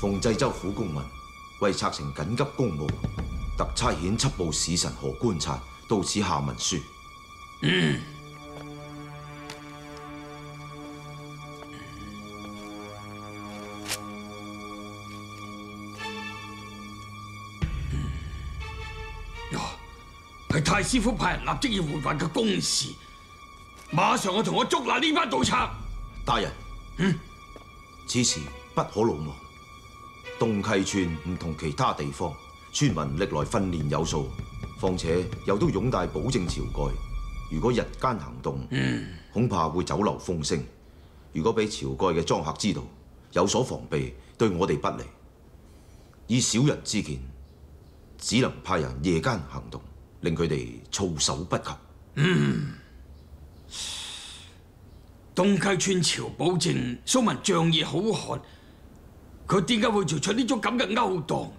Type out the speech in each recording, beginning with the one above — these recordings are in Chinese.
奉濟州府公民，為拆成緊急公務，特差遣七部使臣何观察到此下文書。嗯。係太師傅派人立即要回辦嘅公事，馬上我同我捉拿呢班盜賊。大人，嗯，此事不可魯莽。東溪村唔同其他地方，村民歷來訓練有素，況且又都擁戴保證朝蓋。如果日間行動，嗯，恐怕會走漏風聲。如果俾晁蓋嘅莊客知道，有所防備，對我哋不利。以小人之見，只能派人夜間行動。令佢哋措手不及。嗯，東溪村朝保正素聞仗義好漢，佢點解會做出呢種咁嘅勾當？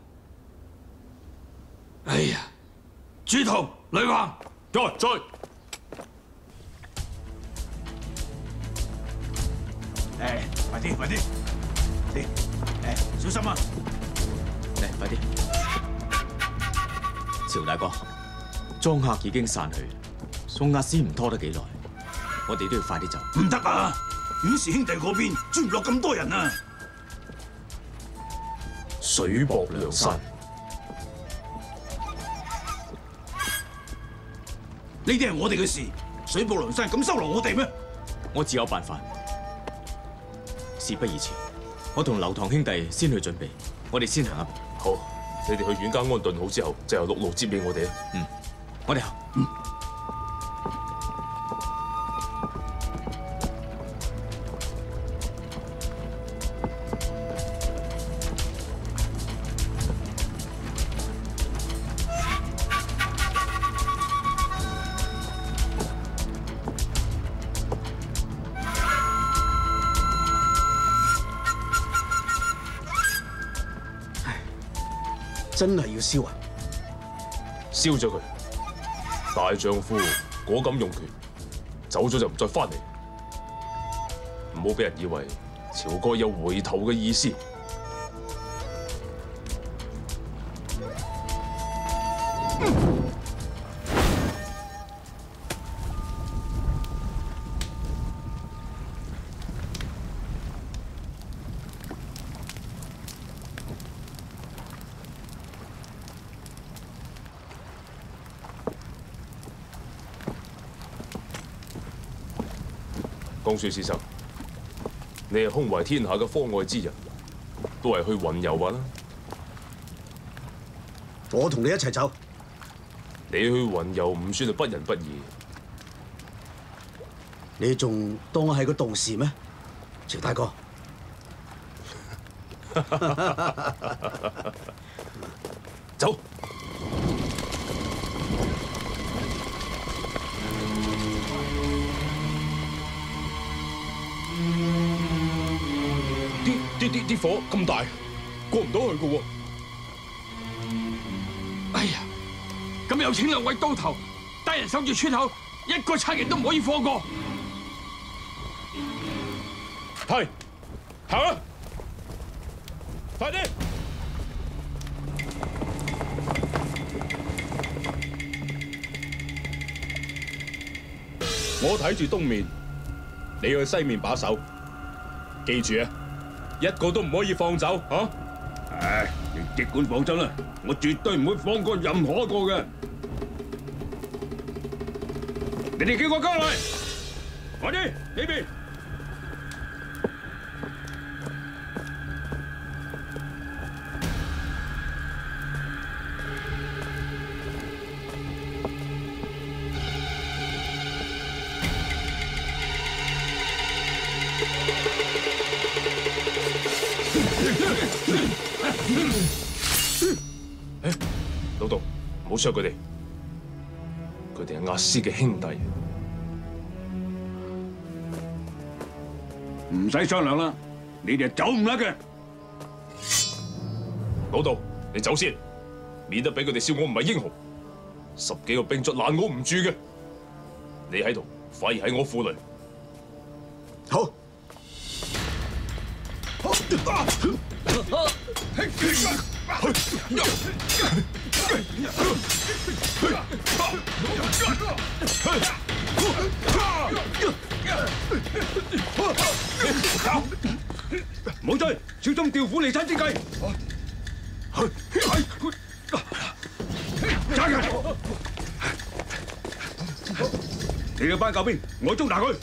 哎呀，朱仝、呂橫，在在。誒，快啲快啲，啲誒小心啊！嚟，快啲，晁大哥。莊客已經散去，宋押司唔拖得幾耐，我哋都要快啲走。唔得啊！阮氏兄弟嗰邊追唔落咁多人啊！水泊梁山，呢啲係我哋嘅事。水泊梁山咁收留我哋咩？我自有辦法。事不宜遲，我同劉唐兄弟先去準備，我哋先行一步。好，你哋去縣家安頓好之後，就由陸路接應我哋啊。嗯。我哋行。真系要烧啊！烧咗佢。大丈夫果敢用拳，走咗就唔再翻嚟，唔好俾人以为朝哥有回头嘅意思。江雪先生，你係胸懷天下嘅方外之人，都係去雲遊吧啦。我同你一齊走。你去雲遊唔算係不仁不義。你仲當我係個道士咩，晁大哥？啲火咁大，過唔到去㗎喎。哎呀，咁有請兩位刀頭帶人守住村口，一個差人都唔可以放過。係，行啊！快啲！我睇住東面，你去西面把守，記住啊！一个都唔可以放走，吓！唉，你即管放心啦，我绝对唔会放过任何一个嘅。你哋叫我交嚟，快啲呢边。唔好傷佢哋，佢哋係押司嘅兄弟，唔使商量啦，你哋走唔甩嘅。老道，你走先，免得俾佢哋笑我唔係英雄。十幾個兵卒攔我唔住嘅，你喺度反而喺我負累。好。好。唔好追，小心調虎离山之計。揸人！你哋班救兵，我捉拿佢。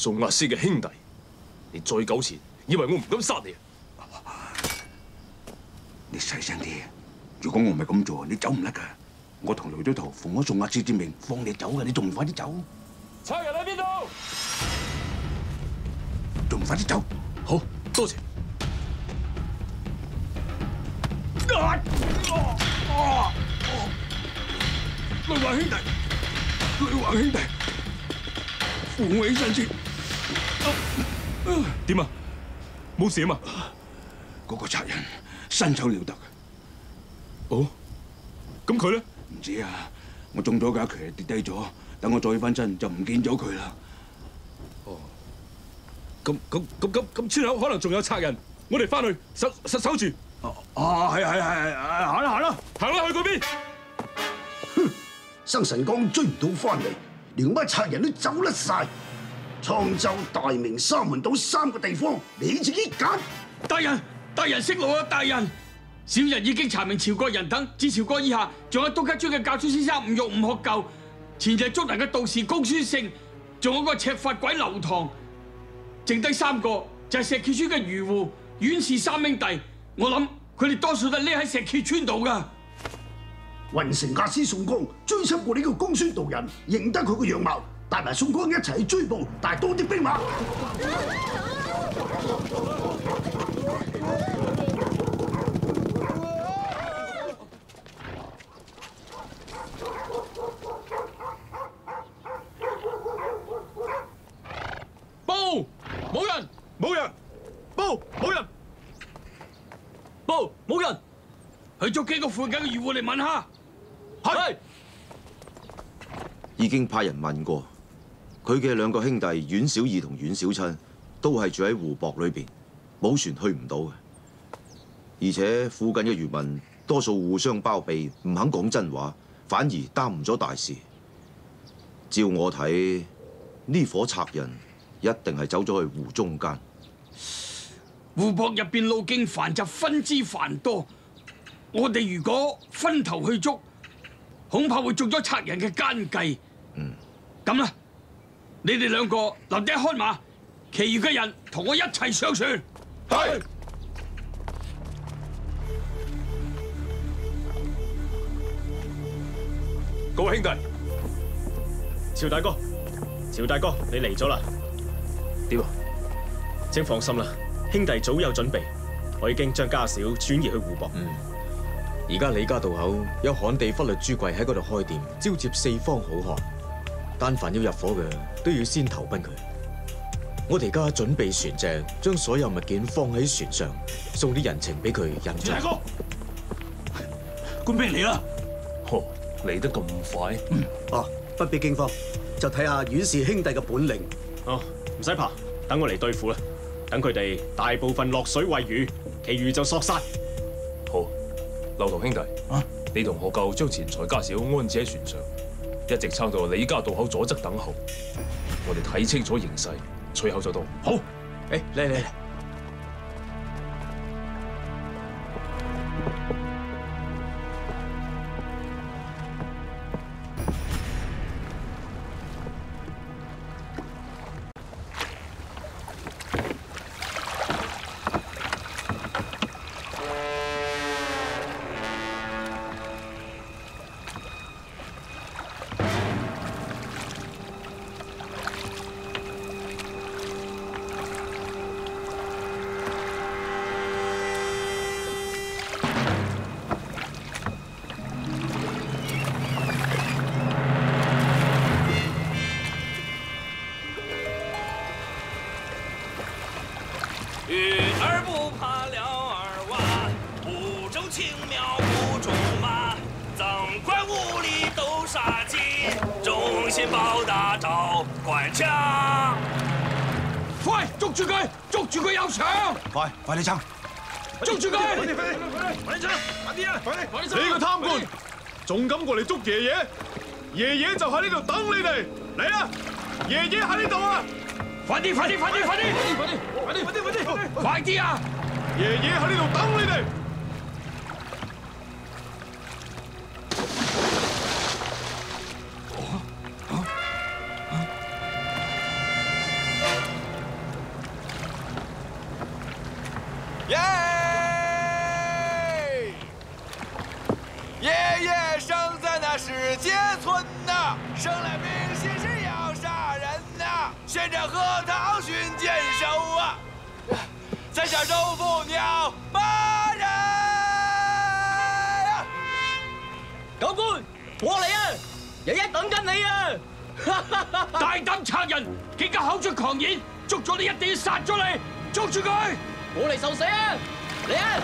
宋押司嘅兄弟，你再糾纏，以為我唔敢殺你啊？你細聲啲，如果我唔係咁做，你走唔甩噶。我同雷都頭奉咗宋押司之命放你走嘅，你仲唔快啲走？差人喺邊度？仲唔快啲走？好多謝。雷華兄弟，雷華兄弟，扶我起身先。點啊？冇事啊嘛？嗰個賊人身手了得，哦，咁佢咧？唔知啊，我中咗架旗跌低咗，等我再起翻身就唔見咗佢啦。哦咁咁咁咁咁村口可能仲有賊人，我哋翻去守守守住，啊，係係係係，行啦行啦。行啦去嗰邊。生辰光追唔到翻嚟，連班賊人都走甩晒。滄州、大明、三門島三個地方，你自己揀。大人，大人息怒啊！大人，小人已經查明朝國人等，至朝國以下，仲有督吉村嘅教書先生吳玉吳學究，前日捉拿嘅道士公孫勝，仲有個赤髮鬼劉唐，剩低三個就係石碣村嘅漁戶阮氏三兄弟。我諗佢哋多數都匿喺石碣村度噶。雲城亞司宋江追緝過呢個公孫道人，認得佢個樣貌，帶埋宋江一齊去追捕，帶多啲兵馬。報冇人，冇人，報冇人，報冇人，去捉幾個附近嘅漁戶嚟問下。係已經派人問過，佢嘅兩個兄弟阮小二同阮小七都係住喺湖泊裏邊，冇船去唔到嘅。而且附近嘅漁民多數互相包庇，唔肯講真話，反而耽誤咗大事。照我睇，呢伙賊人一定係走咗去湖中間。湖泊入邊路徑繁雜，分支繁多。我哋如果分頭去捉，恐怕會中咗賊人嘅奸計。嗯，咁啦，你哋兩個留低看馬，其餘嘅人同我一齊上船。係。各位兄弟，曹大哥，曹大哥，你嚟咗啦，點啊？請放心啦，兄弟早有準備，我已經將家小轉移去湖泊。嗯而家李家渡口有旱地忽略朱貴喺嗰度開店，招接四方好漢。但凡要入伙嘅，都要先投奔佢。我哋而家準備船隻，將所有物件放喺船上，送啲人情俾佢印章。大哥，官兵嚟啦！呵，嚟得咁快？哦，不必驚慌，就睇下阮氏兄弟嘅本領。哦，唔使怕，等我嚟對付啦。等佢哋大部分落水喂魚，其餘就索殺。好，劉同兄弟，你同學究將錢財家小安置喺船上，一直撑到李家渡口左侧等候。我哋睇清楚形势，随后就到。好，诶，嚟嚟嚟。快，快啲撐！捉住佢！快啲，快啲，快啲撐！快啲啊！快啲，快啲撐！你個貪官，仲敢過嚟捉爺爺？爺爺就喺呢度等你哋，嚟啊！爺爺喺呢度啊！快啲，快啲，快啲，快啲，快啲，快啲，快啲，快啲，快啲啊！爺爺喺呢度等你哋。那世界村呐，生来兵先是要杀人呐，衔着核桃寻剑手啊，在下周父鸟骂人呀！狗官，我嚟啊！爺爺等緊你啊！大膽賊人，竟敢口出狂言，捉咗你一定要殺咗你！捉住佢！我嚟受死啊！嚟啊！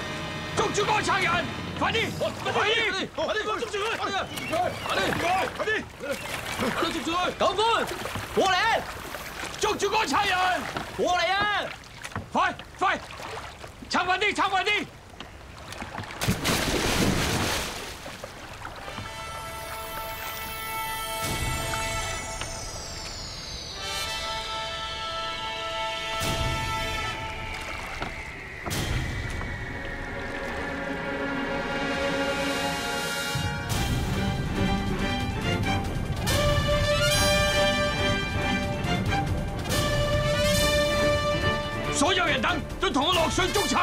捉住嗰個賊人！快啲！快啲！快啲！捉住佢！快啲！快啲！快啲！快啲！捉住佢！九官，過嚟啊！捉住嗰差人！过嚟啊！快快！撐快啲！撐快啲！上中策！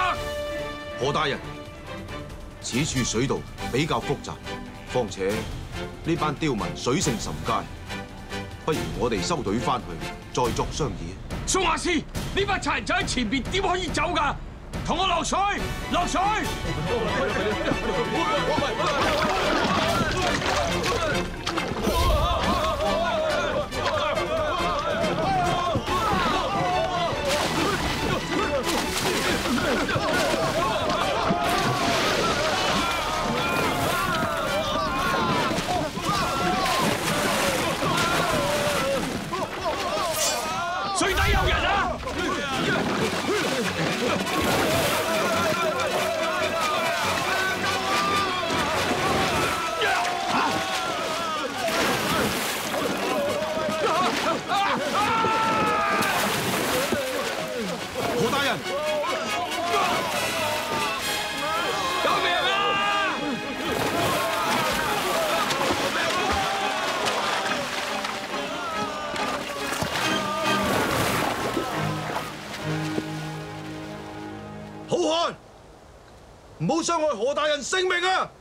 何大人，此处水道比较复杂，况且呢班刁民水性甚佳，不如我哋收队翻去，再作商议。宋亚师，呢班贼人就喺前边，点可以走噶？同我落水！落水！好傷害何大人性命啊！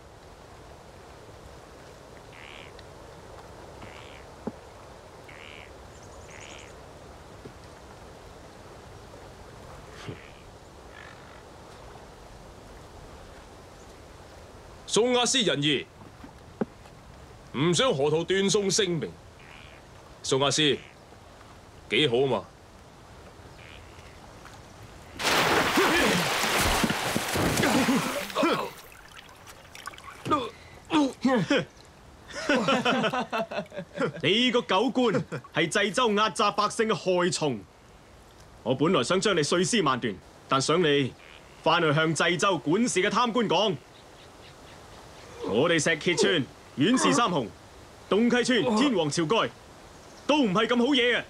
宋亞斯仁義，唔想河圖斷送性命。宋亞斯幾好嘛？你個狗官係濟州壓榨百姓嘅害蟲。我本來想將你碎尸萬段，但想你翻去向濟州管事嘅貪官講，我哋石碣村、阮氏三雄、洞溪村、天王朝蓋都唔係咁好嘢啊！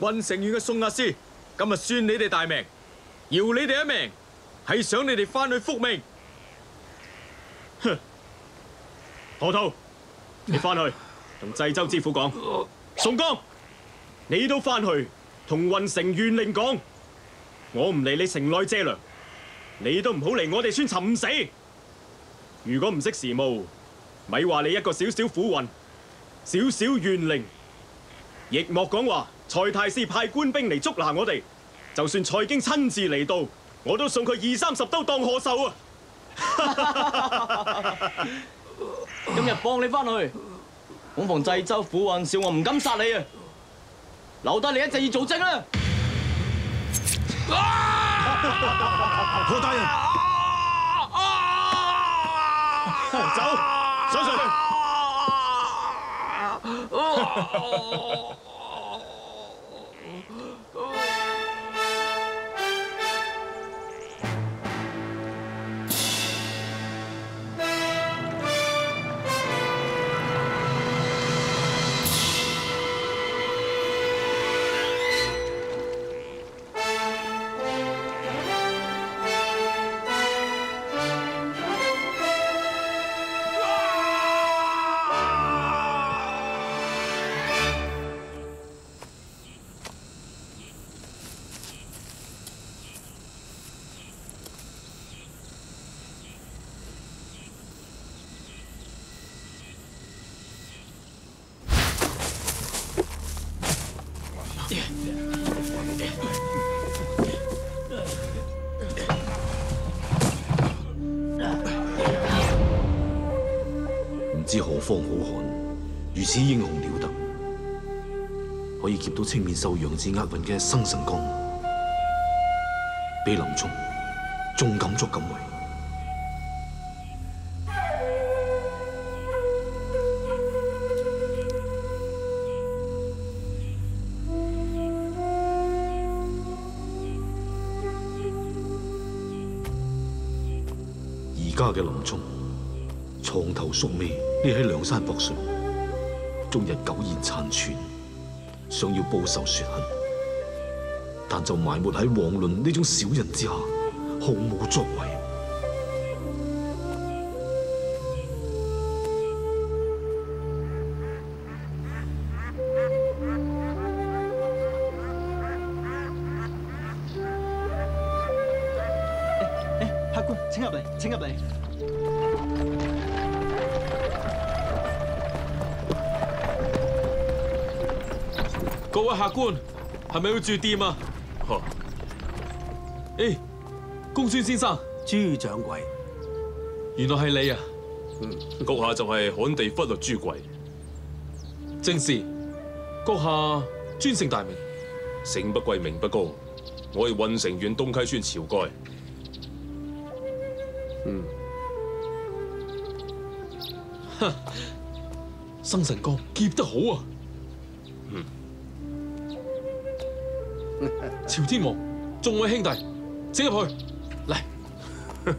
郡城縣嘅宋押司，今日算你哋大命，饒你哋一命，係想你哋翻去復命。何涛，你翻去同濟州知府講，宋江，你都翻去同運城县令講，我唔嚟你城內借粮，你都唔好嚟我哋村尋死。如果唔識時務，咪話你一個小小府运、小小縣令，亦莫講話蔡太師派官兵嚟捉拿我哋，就算蔡京親自嚟到，我都送佢二三十兜當賀壽啊！今日放你翻去，恐防濟州府尹笑我唔敢殺你啊！留低你一隻耳做證啦！啊！何大人，走，上上去。方好漢，如此英雄了得，可以劫到青面獸楊志押運嘅生辰綱，比林沖仲敢作敢為。而家嘅林沖，床頭縮尾你喺梁山泊上，終日苟延殘喘，想要報仇雪恨，但就埋沒喺王倫呢種小人之下，毫無作為。客官，請入嚟，請入嚟。各位客官，係咪要住店啊？呵！誒，公孫先生，朱掌柜，原來係你啊！嗯閣下就係旱地忽略朱貴。正是，閣下尊姓大名？姓不貴，名不高，我係運城縣東溪村晁蓋。嗯。哼，生辰綱劫得好啊！朝天王，众位兄弟，请入去，嚟，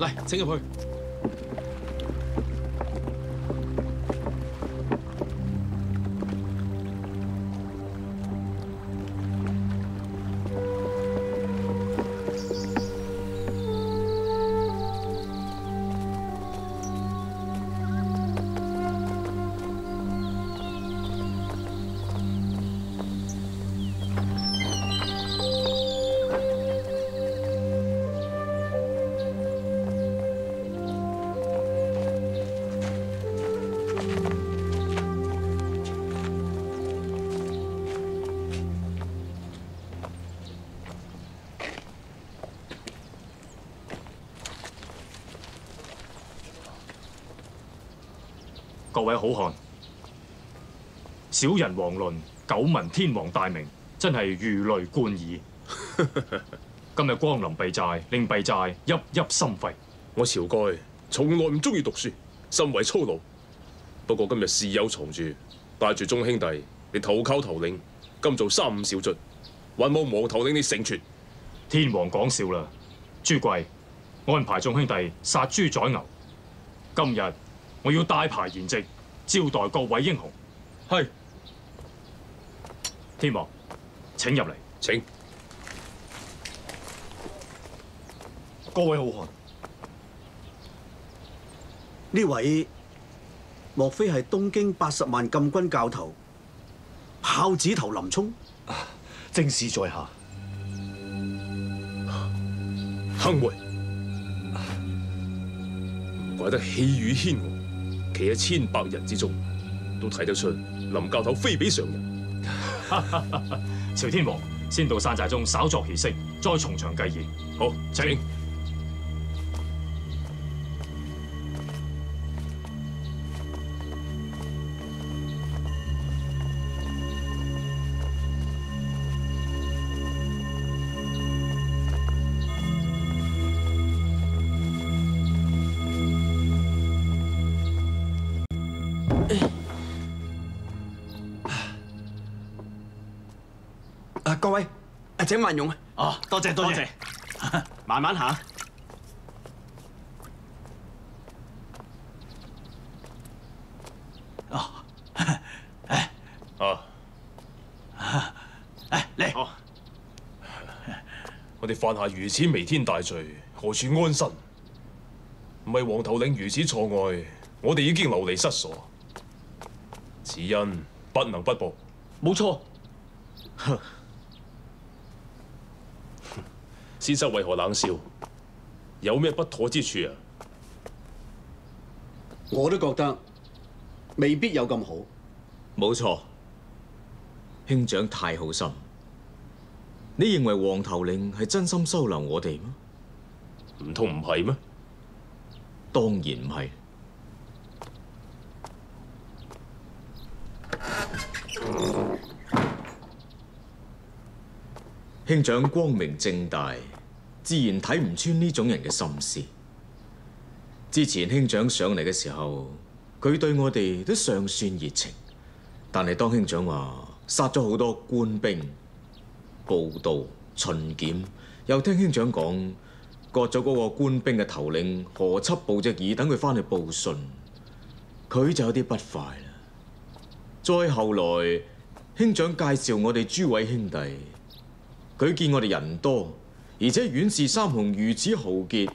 嚟，请入去。各位好漢，小人王倫久聞天王大名，真係如雷貫耳。今日光臨避寨，令避寨熠熠心肺。我晁蓋從來唔中意讀書，心為粗魯。不過今日事有藏住，帶住眾兄弟，你投靠頭領，今做三五小卒，還望王頭領你成全。天王講笑啦，朱貴安排眾兄弟殺豬宰牛。今日我要大排筵席，招待各位英雄。係，天王請入嚟。請。各位好漢，呢位莫非係東京八十万禁軍教頭豹子頭林沖？正是在下。幸會，唔怪得氣宇軒昂，企喺千百人之中，都睇得出林教头非比常人。朝天王先到山寨中稍作歇息，再从长计议。好，请。請慢用啊！哦，多謝多謝，慢慢行。啊！嚟，哦我哋犯下如此弥天大罪，何處安身？唔係黃頭領如此錯愛，我哋已經流離失所。此恩不能不報。冇錯。先生為何冷笑？有咩不妥之處啊？我都覺得未必有咁好。冇錯，兄長太好心。你認為黃頭領係真心收留我哋嗎？唔通唔係咩？當然唔係。兄長光明正大，自然睇唔穿呢種人嘅心思。之前兄長上嚟嘅時候，佢對我哋都尚算熱情，但係當兄長話殺咗好多官兵、報道、巡檢，又聽兄長講割咗嗰個官兵嘅頭領何輯部隻耳，等佢翻去報信，佢就有啲不快啦。再後來，兄長介紹我哋諸位兄弟。佢見我哋人多，而且阮氏三雄如此豪傑，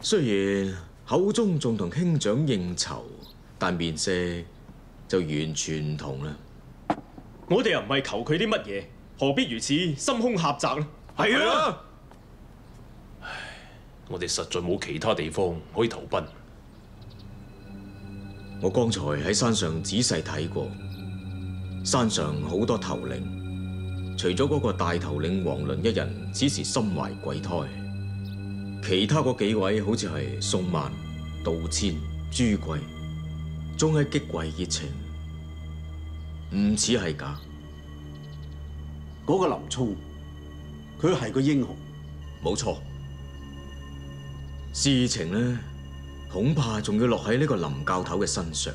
雖然口中仲同兄長應酬，但面色就完全唔同啦。我哋又唔係求佢啲乜嘢，何必如此心胸狹窄呢？係啊，我哋實在冇其他地方可以投奔。我剛才喺山上仔細睇過，山上好多頭領。除咗嗰個大頭領王倫一人，此時心懷鬼胎，其他嗰幾位好似係宋萬、杜遷、朱貴，仲係極為熱情，唔似係假。嗰個林沖，佢係個英雄，冇錯。事情呢，恐怕仲要落喺呢個林教頭嘅身上。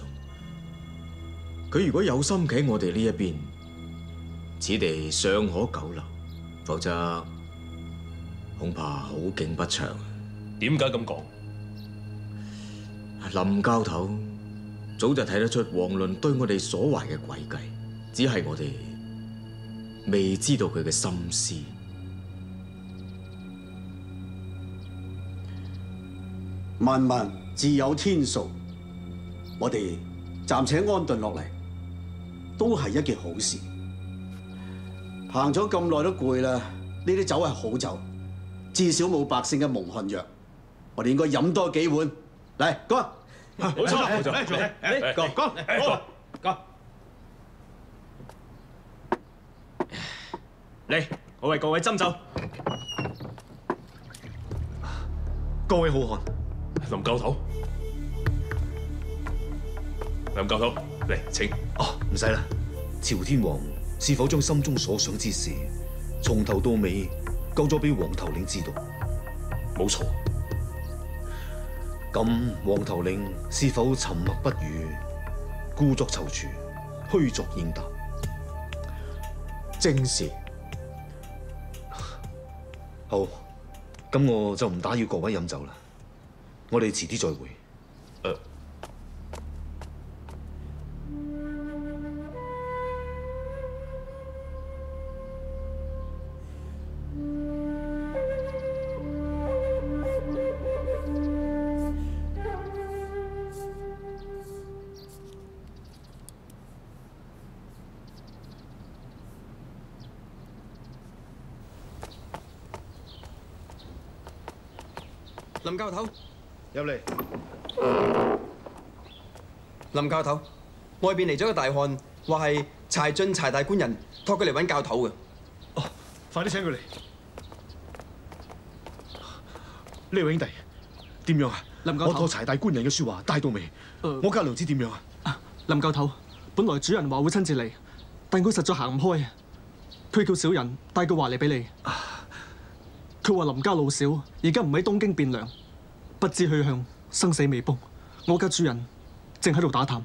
佢如果有心企我哋呢一邊。此地尚可久留，否则恐怕好景不长。点解咁讲？林教头早就睇得出王伦对我哋所怀嘅诡计，只系我哋未知道佢嘅心思。萬萬自有天数，我哋暂且安顿落嚟，都系一件好事。行咗咁耐都攰啦，呢啲酒係好酒，至少冇百姓嘅蒙汗藥。我哋應該飲多幾碗。嚟，哥，冇錯，冇錯，嚟，哥，哥，哥，哥，嚟，我為各位斟酒。各位好漢，林教頭，林教頭，嚟請。哦，唔使啦，朝天王。是否將心中所想之事，從頭到尾交咗俾黃頭領知道？冇錯。咁黃頭領是否沉默不語，故作踌躇，虛作應答？正是。好，咁我就唔打擾各位飲酒啦。我哋遲啲再會。林教頭，外邊嚟咗個大漢，話係柴進柴大官人托佢嚟揾教頭嘅。哦，快啲請佢嚟。呢位兄弟，點樣啊？林教頭，我託柴大官人嘅説話帶到未？呃、我家娘子點樣啊？林教頭，本來主人話會親自嚟，但佢實在行唔開，佢叫小人帶句話嚟俾你。佢話林家老小而家唔喺東京汴梁，不知去向，生死未卜。我家主人正喺度打探。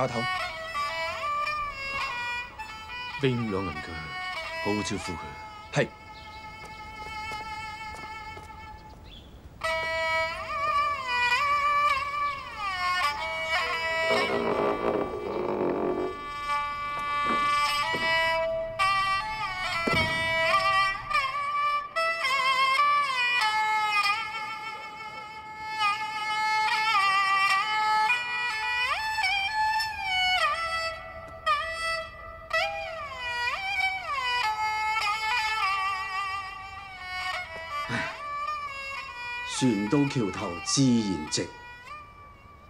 教頭，兵兩人家，好好招呼佢。船到橋頭自然直，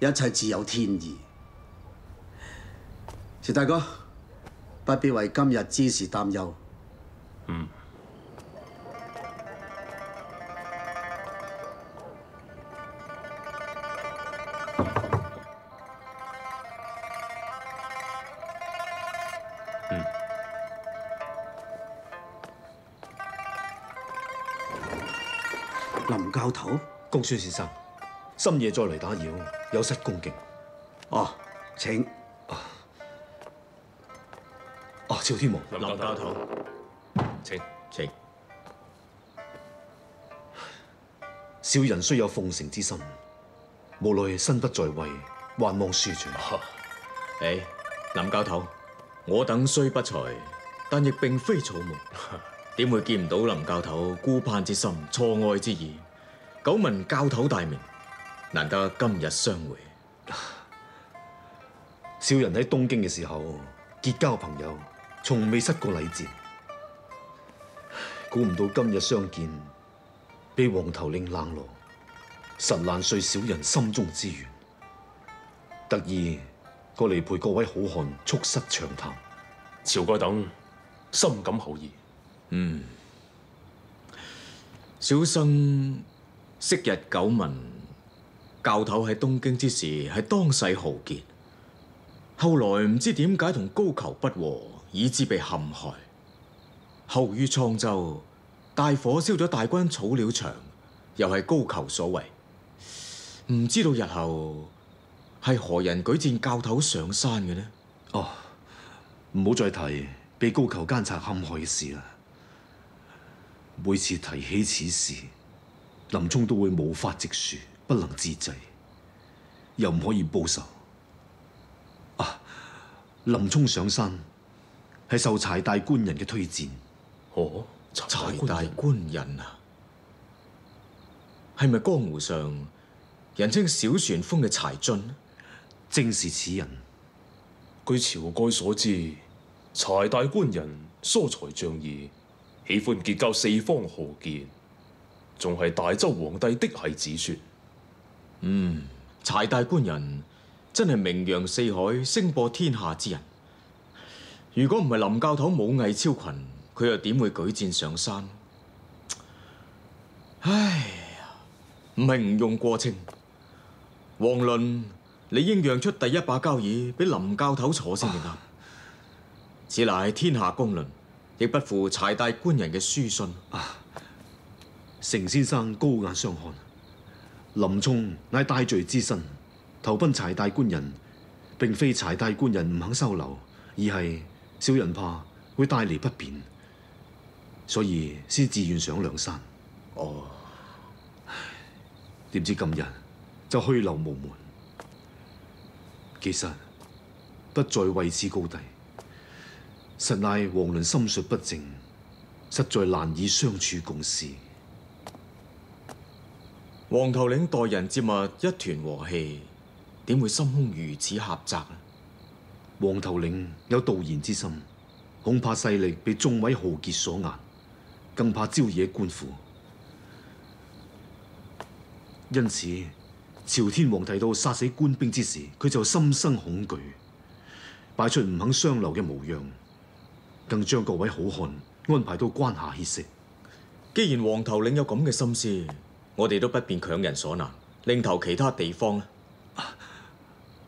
一切自有天意。薛大哥，不必為今日之事擔憂。教頭，公孫先生，深夜再嚟打擾，有失恭敬。哦，請。哦，趙天王，林教頭，請請。小人雖有奉承之心，無奈身不在位，還望恕罪。誒，林教頭，我等雖不才，但亦並非草木，點會見唔到林教頭孤盼之心、錯愛之意？久聞教頭大名，難得今日相會。小人喺東京嘅時候結交朋友，從未失過禮節。估唔到今日相見，被黃頭領冷落，實難遂小人心中之願。特意過嚟陪各位好漢促膝長談。朝哥等深感厚意。嗯，小生昔日久闻教頭喺東京之時係當世豪傑，後來唔知點解同高俅不和，以致被陷害。後於滄州，大火燒咗大關草料場，又係高俅所為。唔知道日後係何人舉薦教頭上山嘅呢？哦，唔好再提被高俅奸賊陷害嘅事啦。每次提起此事，林沖都會無法直树，不能自制，又唔可以報仇。啊，林沖上山係受柴大官人嘅推薦。哦，柴大官人啊，係咪江湖上人稱小旋風嘅柴進？正是此人。據晁蓋所知，柴大官人疏財仗義，喜歡結交四方豪傑，仲係大周皇帝的系子孫。嗯，柴大官人真係名揚四海、聲播天下之人。如果唔係林教頭武藝超群，佢又點會舉薦上山？唉，唔係唔用過稱，王伦，你應讓出第一把交椅俾林教頭坐先至啱。此乃天下公論，亦不負柴大官人嘅書信。成先生高眼相看，林冲乃大罪之身，投奔柴大官人，并非柴大官人唔肯收留，而系小人怕会带嚟不便，所以先自愿上梁山。哦，点知今日就去留无门。其实不在位次高低，实乃王伦心术不正，实在难以相处共事。黃頭領待人接物一團和氣，點會心胸如此狹窄呢？黃頭領有盜賢之心，恐怕勢力被眾位豪傑所壓，更怕招惹官府。因此，朝天王提到殺死官兵之時，佢就心生恐懼，擺出唔肯相留嘅模樣，更將各位好漢安排到關下歇息。既然黃頭領有咁嘅心思，我哋都不便強人所难，另投其他地方啦。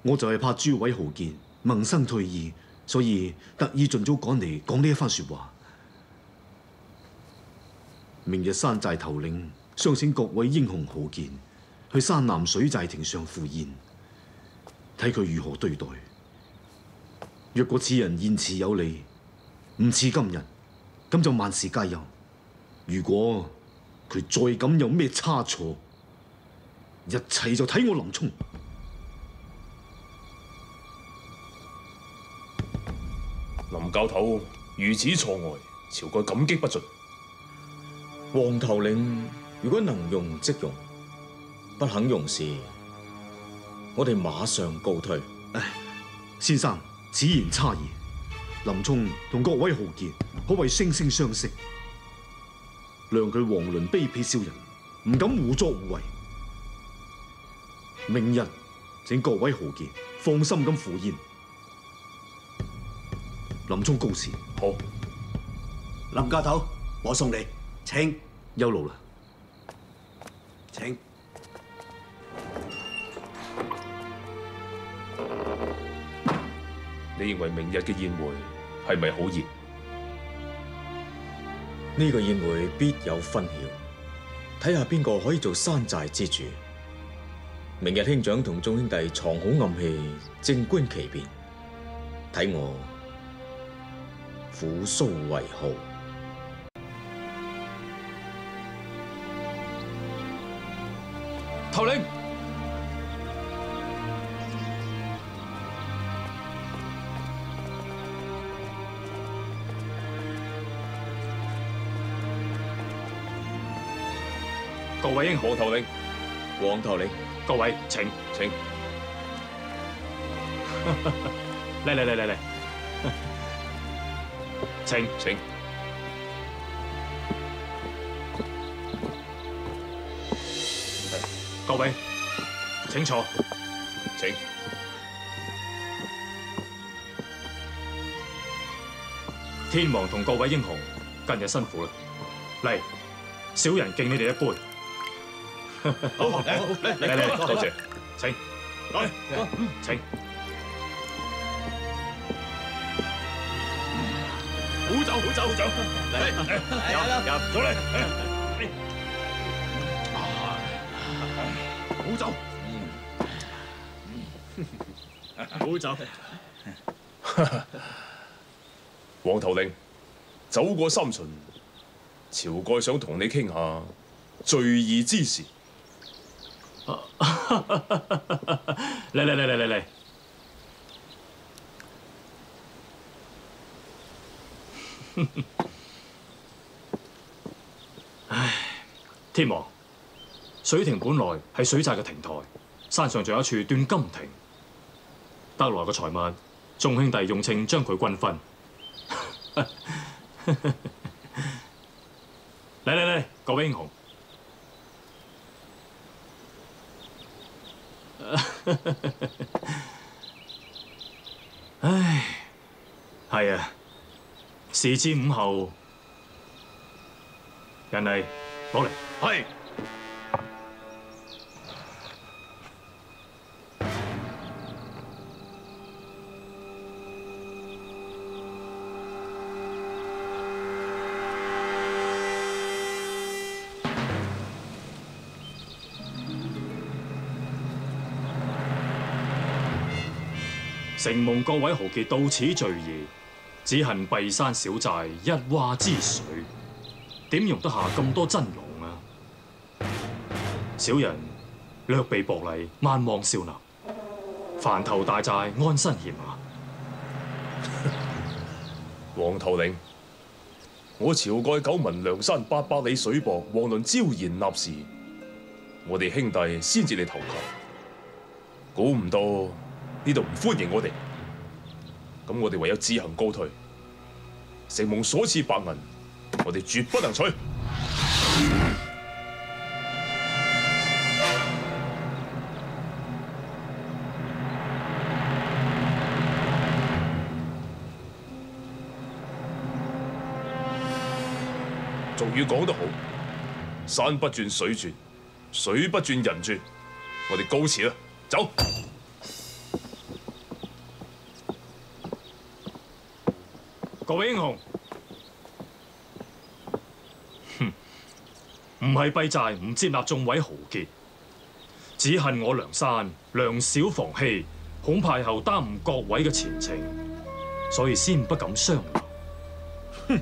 我就係怕諸位豪杰萌生退意，所以特意盡早趕嚟講呢一番說話。明日山寨頭領相请各位英雄豪杰去山南水寨亭上赴宴，睇佢如何對待，若果此人言辞有理，唔似今日，咁就萬事皆有。如果佢再敢有咩差錯，一切就睇我林沖。林教頭如此錯外，晁蓋感激不尽。黃頭領如果能用即用，不肯用時，我哋馬上告退。唉先生，此言差矣。林沖同各位豪傑可謂惺惺相惜，谅佢王伦卑鄙小人，唔敢胡作胡为。明日請各位豪杰放心咁赴宴。林冲告辭。好，林教頭，我送你，請休勞啦。請。你認為明日嘅宴會係咪好熱？呢個宴會必有分曉，睇下邊個可以做山寨之主。明日兄長同眾兄弟藏好暗器，靜觀其變，睇我虎蘇為號。頭領，英雄，頭領，黃頭領，各位請請。嚟嚟嚟嚟嚟，請請。各位請坐，請。天王同各位英雄近日辛苦啦，嚟，小人敬你哋一杯。好，好，嚟嚟嚟，多谢，请来请。好酒，好酒，好酒，嚟，入入，做嚟。好酒，好酒。黃頭領，走过三巡，晁盖想同你倾下聚義之事。嚟嚟嚟嚟嚟嚟！唉，天王，水亭本來係水寨嘅亭台，山上仲有一處斷金亭，得來嘅財物，眾兄弟用稱將佢均分。嚟嚟嚟，各位英雄！唉，系啊，事至午后，人嚟攞嚟。系。各位豪杰到此聚义，只恨閉山小寨一洼之水，点容得下咁多真龙啊！小人略备薄礼，万望少纳。凡头大寨安身險啊！黃頭領，我晁盖久聞梁山八百里水泊，黃倫招賢納士，我哋兄弟先至嚟投靠，估唔到呢度唔欢迎我哋，咁我哋唯有自行告退。承蒙所赐白銀，我哋絕不能取。俗語講得好，山不轉水轉，水不轉人轉。我哋告辭啦，走。各位英雄，哼，唔係閉寨唔接納眾位豪傑，只恨我梁山量少防稀，恐怕後耽误各位嘅前程。所以先不敢商量。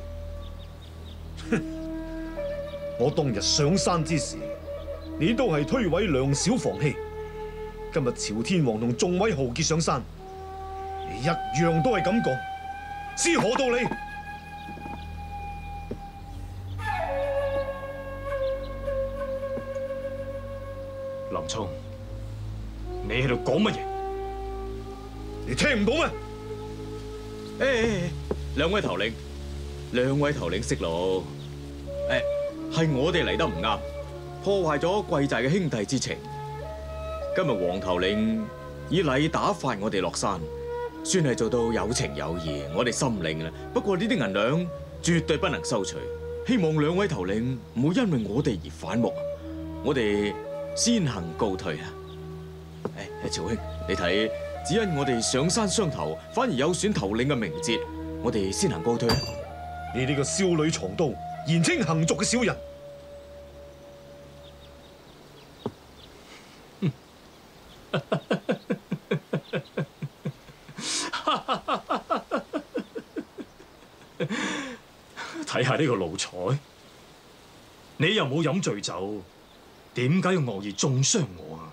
我當日上山之時，你都係推諉量小房欺。今日朝天王同眾位豪傑上山，你一樣都係咁講，是何道理？林冲，你喺度講乜嘢？你聽唔到咩？誒，兩位頭領，兩位頭領息怒。誒，係我哋嚟得唔啱，破壞咗貴寨嘅兄弟之情。今日黃頭領以禮打发我哋落山，算係做到有情有義，我哋心領啦。不過呢啲銀兩絕對不能收取，希望兩位頭領唔好因為我哋而反目。我哋先行告退啦。誒，曹兄，你睇，只因我哋上山相投，反而有損頭領嘅名節，我哋先行告退。你呢個少女藏刀、言稱行族嘅小人，睇下呢個奴才，你又冇飲醉酒，點解要惡意中傷我啊？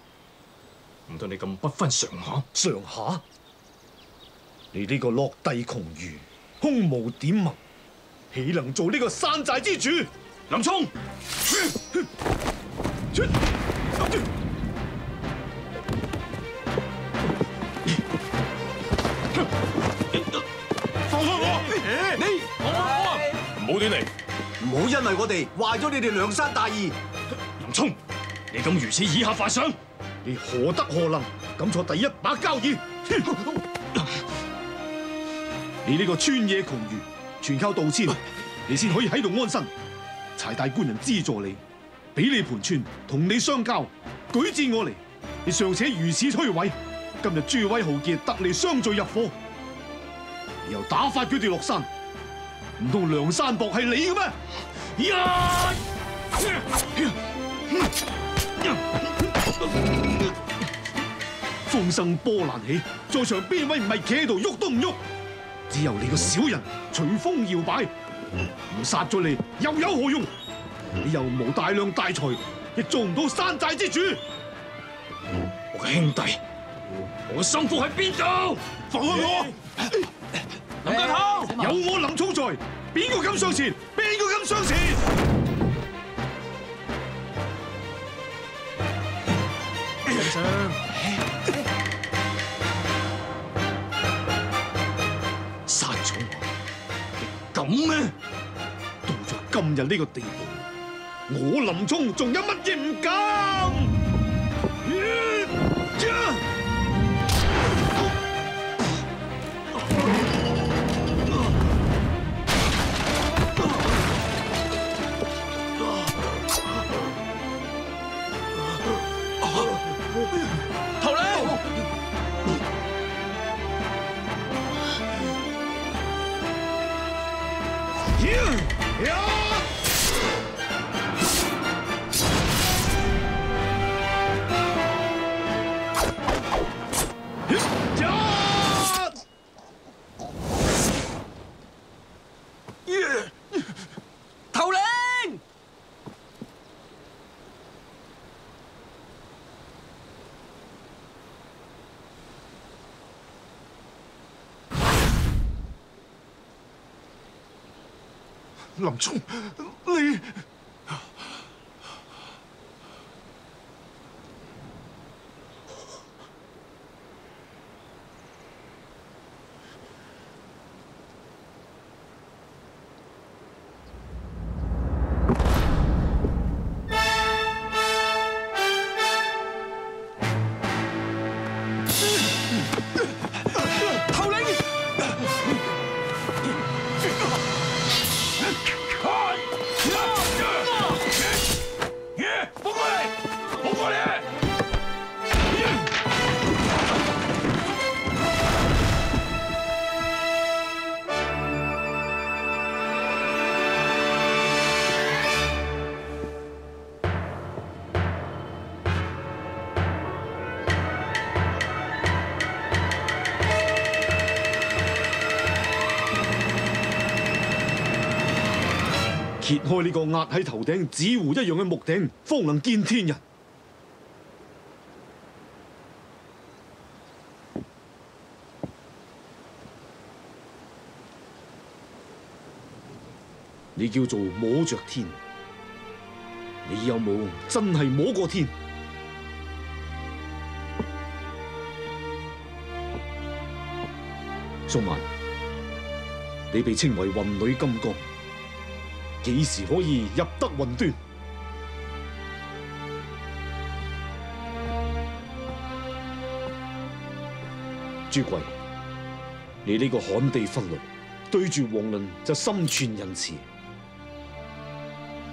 唔通你咁不分上下？上下？你呢個落地窮愚、空無點墨，岂能做呢個山寨之主？林沖，放開我！你好亂嚟！唔好因為我哋壞咗你哋梁山大義。林沖，你咁如此以下犯上，你何德何能敢坐第一把交椅？你呢個村野窮儒，全靠盜竊，你先可以喺度安身。柴大官人資助你，俾你盤串，同你相交，舉薦我嚟，你尚且如此推諉。今日諸位豪傑得你相聚入伙，你又打發佢哋落山，唔通梁山泊係你嘅咩？呀！風生波澜起，在場邊位唔係企喺度喐都唔喐？只有你個小人隨風搖擺，唔殺咗你又有何用？你又冇大量大財，亦做唔到山寨之主。我嘅兄弟，我嘅心腹喺邊度？放開我！林家頭，有我林冲在，边个敢上前？边个敢上前？緊張。殺咗我，你咁咩？到咗今日呢个地步，我林冲仲有乜嘢唔敢？頭領，頭咁冲你揭開呢個壓喺頭頂紙糊一樣嘅木頂，方能見天日。你叫做摸着天，你有冇真係摸過天？宋萬，你被稱為雲女金剛，幾時可以入得雲端？朱貴，你呢個旱地忽律，對住王伦就心存仁慈。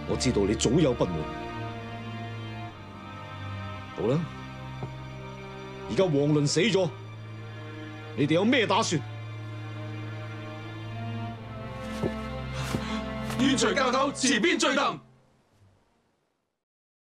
我知道你早有不滿。好啦，而家王伦死咗，你哋有咩打算？远随教头持鞭追鄧。